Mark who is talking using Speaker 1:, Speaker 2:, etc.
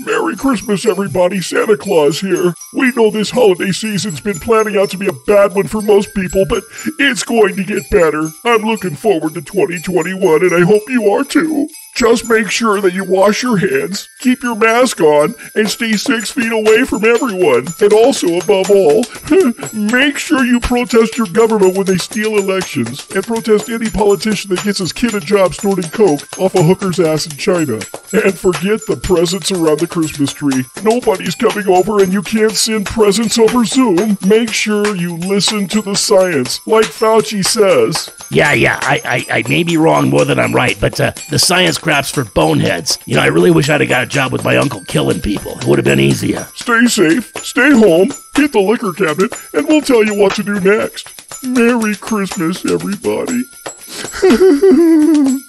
Speaker 1: Merry Christmas, everybody. Santa Claus here. We know this holiday season's been planning out to be a bad one for most people, but it's going to get better. I'm looking forward to 2021, and I hope you are too. Just make sure that you wash your hands, keep your mask on, and stay six feet away from everyone. And also, above all, make sure you protest your government when they steal elections, and protest any politician that gets his kid a job snorting coke off a hooker's ass in China. And forget the presents around the Christmas tree. Nobody's coming over, and you can't send presents over Zoom. Make sure you listen to the science, like Fauci says.
Speaker 2: Yeah, yeah, I, I, I may be wrong more than I'm right, but uh, the science crap's for boneheads. You know, I really wish I'd have got a job with my uncle killing people. It would have been easier.
Speaker 1: Stay safe, stay home, hit the liquor cabinet, and we'll tell you what to do next. Merry Christmas, everybody.